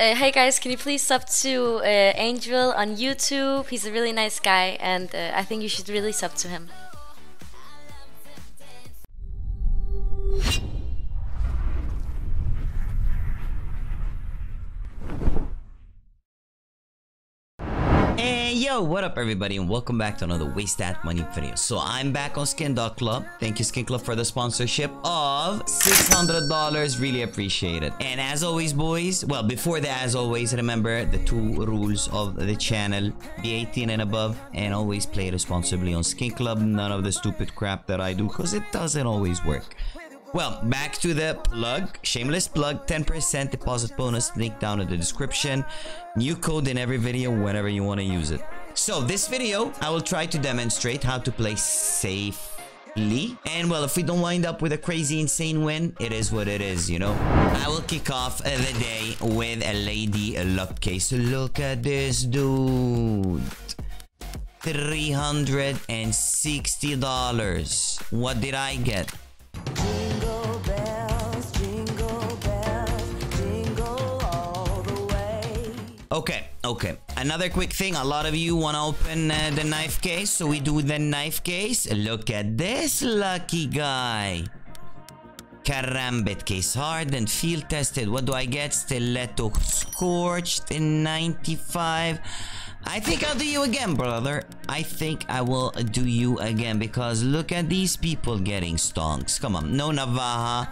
Uh, hey guys, can you please sub to uh, Angvil on YouTube? He's a really nice guy, and uh, I think you should really sub to him. What up everybody and welcome back to another Waste That Money video. So I'm back on Skin Club. Thank you Skin Club for the sponsorship of $600. Really appreciate it. And as always boys, well before that as always, remember the two rules of the channel. Be 18 and above and always play responsibly on Skin Club. None of the stupid crap that I do because it doesn't always work. Well, back to the plug. Shameless plug. 10% deposit bonus. Link down in the description. New code in every video whenever you want to use it. So this video, I will try to demonstrate how to play safely. And well, if we don't wind up with a crazy insane win, it is what it is, you know? I will kick off the day with a lady luck case. Look at this dude. $360. What did I get? Okay, okay. Another quick thing. A lot of you want to open uh, the knife case, so we do the knife case. Look at this lucky guy. Karambit case hardened, field tested. What do I get? Stiletto scorched in 95. I think I'll do you again, brother. I think I will do you again because look at these people getting stonks. Come on. No Navaja.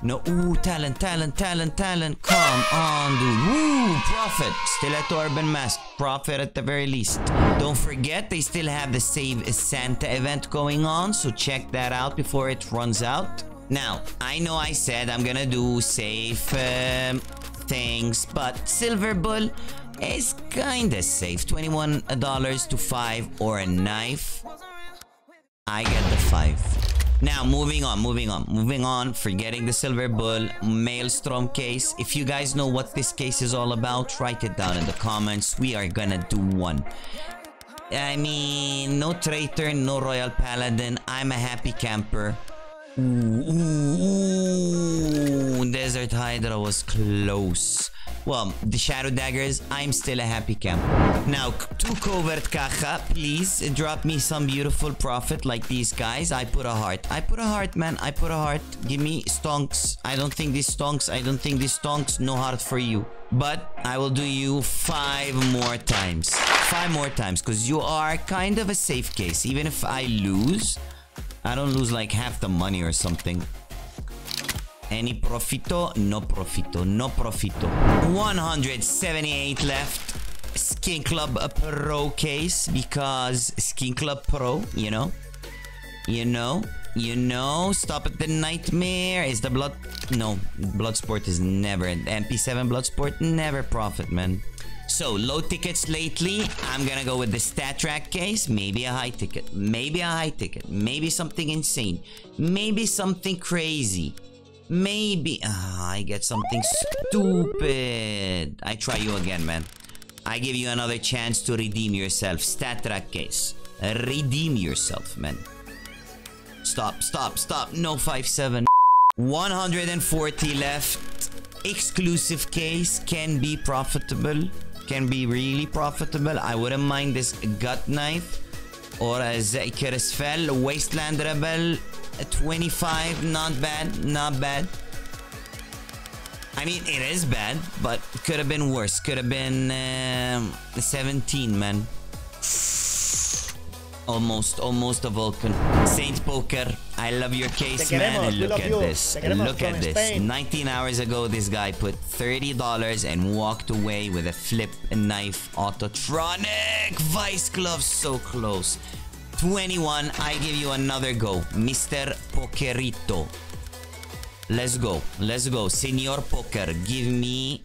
No, ooh, talent, talent, talent, talent. Come on, dude. Woo, profit. Stiletto Urban Mask. Profit at the very least. Don't forget, they still have the Save Santa event going on, so check that out before it runs out. Now, I know I said I'm gonna do safe um, things, but Silver Bull is kinda safe. $21 to 5 or a knife. I get the 5. Now, moving on, moving on, moving on. Forgetting the Silver Bull Maelstrom case. If you guys know what this case is all about, write it down in the comments. We are gonna do one. I mean, no traitor, no royal paladin. I'm a happy camper. Ooh, ooh, ooh. Desert Hydra was close. Well, the Shadow Daggers, I'm still a happy camper. Now, to Covert Caja, please drop me some beautiful profit like these guys. I put a heart. I put a heart, man. I put a heart. Give me stonks. I don't think these stonks. I don't think these stonks. No heart for you. But I will do you five more times. Five more times, because you are kind of a safe case. Even if I lose, I don't lose like half the money or something. Eh, Any profito? No profito. No profito. 178 left. Skin Club Pro case because Skin Club Pro, you know? You know? You know? Stop at the nightmare. Is the blood... No. Bloodsport is never... MP7 Bloodsport never profit, man. So, low tickets lately. I'm gonna go with the StatTrak case. Maybe a high ticket. Maybe a high ticket. Maybe something insane. Maybe something crazy. Maybe... Ah, I get something stupid. I try you again, man. I give you another chance to redeem yourself. StatTrak case. Redeem yourself, man. Stop, stop, stop. No 5-7. 140 left. Exclusive case can be profitable. Can be really profitable. I wouldn't mind this gut knife. Or a Zekir. Wasteland Rebel. 25. Not bad. Not bad. I mean, it is bad, but could have been worse. Could have been um, 17, man. Almost, almost a Vulcan. Saint Poker, I love your case, Te man. queremos, And look at you. this. Look at this. Spain. 19 hours ago, this guy put $30 and walked away with a flip knife autotronic. Vice glove so close. 21, I give you another go. Mr. Pokerito. Let's go. Let's go. Senor Poker, give me...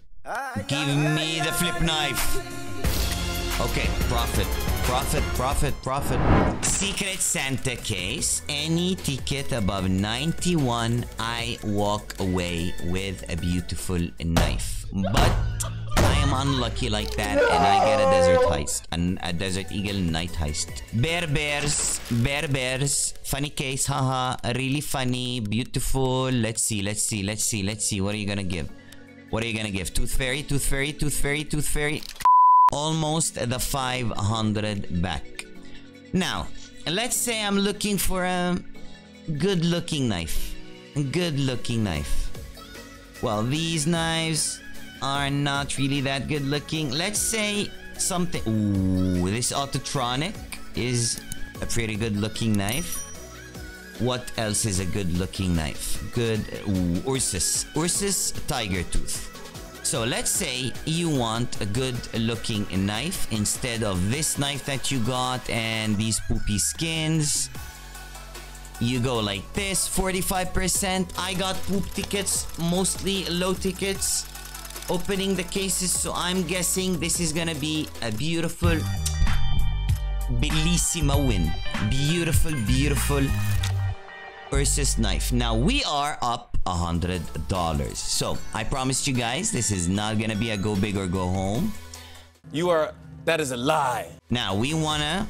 Give me the flip knife. Okay, profit. Profit, profit, profit. Secret Santa case. Any ticket above 91, I walk away with a beautiful knife. But I am unlucky like that and I get a desert heist. An, a desert eagle night heist. Bear bears, bear bears. Funny case, haha. Really funny, beautiful. Let's see, let's see, let's see, let's see. What are you gonna give? What are you gonna give? Tooth Fairy, Tooth Fairy, Tooth Fairy, Tooth Fairy. Almost the 500 back. Now, let's say I'm looking for a good looking knife. Good looking knife. Well, these knives are not really that good looking. Let's say something. Ooh, this Autotronic is a pretty good looking knife. What else is a good looking knife? Good. Ooh, Ursus. Ursus Tiger Tooth. So let's say you want a good looking knife instead of this knife that you got and these poopy skins. You go like this 45%. I got poop tickets, mostly low tickets. Opening the cases, so I'm guessing this is gonna be a beautiful, bellissima win. Beautiful, beautiful Ursus knife. Now we are up a hundred dollars. So I promised you guys this is not gonna be a go big or go home. You are. That is a lie. Now we wanna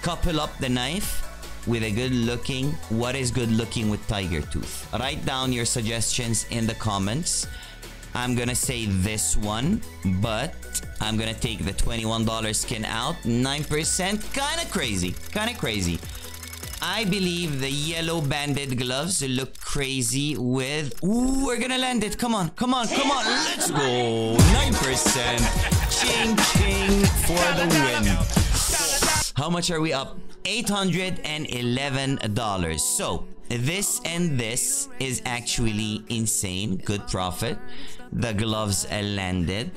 couple up the knife with a good looking. What is good looking with tiger tooth? Write down your suggestions in the comments. I'm gonna say this one, but I'm gonna take the $21 skin out. 9%, kinda crazy, kinda crazy. I believe the yellow banded gloves look crazy with. Ooh, we're gonna land it. Come on, come on, come on. Let's go. 9%. Ching ching for the win. How much are we up? $811. So, this and this is actually insane. Good profit. The gloves landed.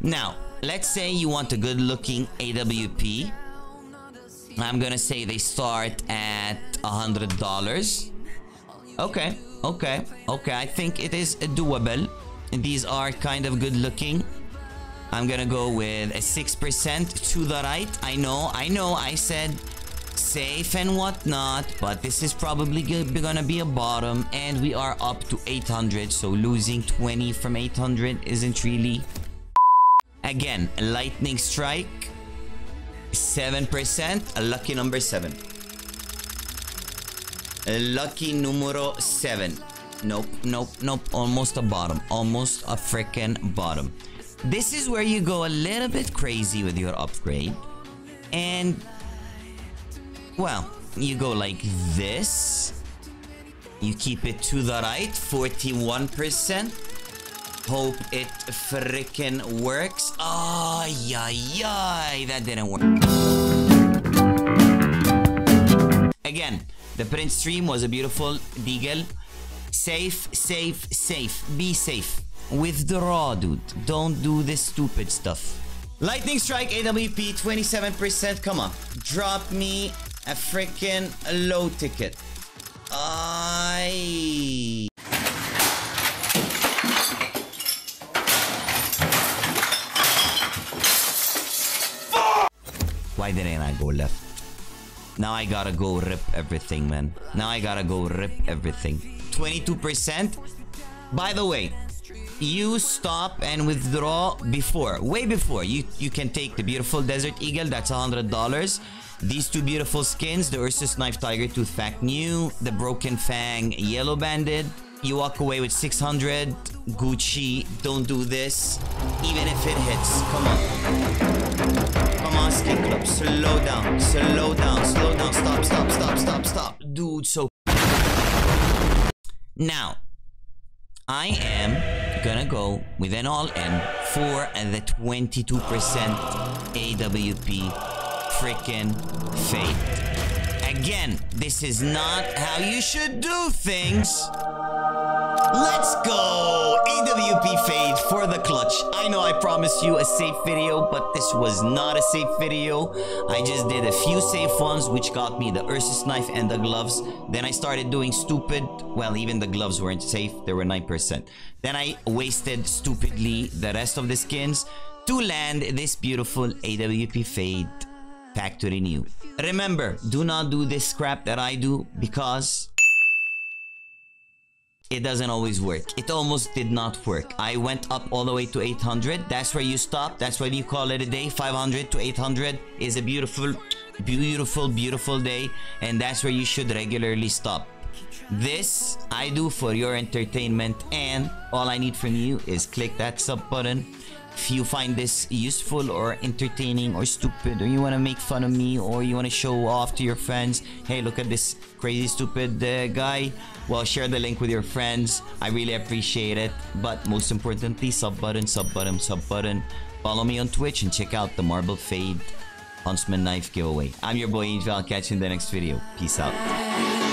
Now, let's say you want a good looking AWP. I'm gonna say they start at a hundred dollars. Okay, okay, okay. I think it is doable. These are kind of good looking. I'm gonna go with a six percent to the right. I know, I know. I said safe and whatnot, but this is probably gonna be a bottom, and we are up to 800. So losing 20 from 800 isn't really. Again, a lightning strike. 7%, a lucky number 7. A lucky numero 7. Nope, nope, nope. Almost a bottom. Almost a freaking bottom. This is where you go a little bit crazy with your upgrade. And, well, you go like this. You keep it to the right, 41%. Hope it frickin' works. Ay, yeah, ay, that didn't work. Again, the Printstream was a beautiful deagle. Safe, safe, safe. Be safe. Withdraw, dude. Don't do this stupid stuff. Lightning Strike AWP 27%. Come on. Drop me a freaking low ticket. I. Why didn't I go left? Now I gotta go rip everything, man. Now I gotta go rip everything. 22%. By the way, you stop and withdraw before, way before. You you can take the beautiful Desert Eagle, that's $100. These two beautiful skins, the Ursus Knife Tiger Tooth Fact New, the Broken Fang Yellow Banded. You walk away with 600. Gucci, don't do this. Even if it hits, come on. Come on, Skin Club, slow down, slow down, slow down, stop, stop, stop, stop, stop. Dude, so. Now, I am gonna go with an all in for the 22% AWP freaking fade. Again, this is not how you should do things. Let's go! AWP fade for the clutch. I know I promised you a safe video, but this was not a safe video. I just did a few safe ones, which got me the Ursus knife and the gloves. Then I started doing stupid. Well, even the gloves weren't safe. They were 9%. Then I wasted stupidly the rest of the skins to land this beautiful AWP fade factory new. Remember, do not do this crap that I do because it doesn't always work. It almost did not work. I went up all the way to 800. That's where you stop. That's where you call it a day. 500 to 800 is a beautiful, beautiful, beautiful day. And that's where you should regularly stop. This I do for your entertainment, and all I need from you is click that sub button. If you find this useful or entertaining or stupid, or you want to make fun of me, or you want to show off to your friends, hey, look at this crazy stupid uh, guy. Well, share the link with your friends. I really appreciate it. But most importantly, sub button, sub button, sub button. Follow me on Twitch and check out the Marble Fade Huntsman Knife giveaway. I'm your boy Angvil. I'll catch you in the next video. Peace out.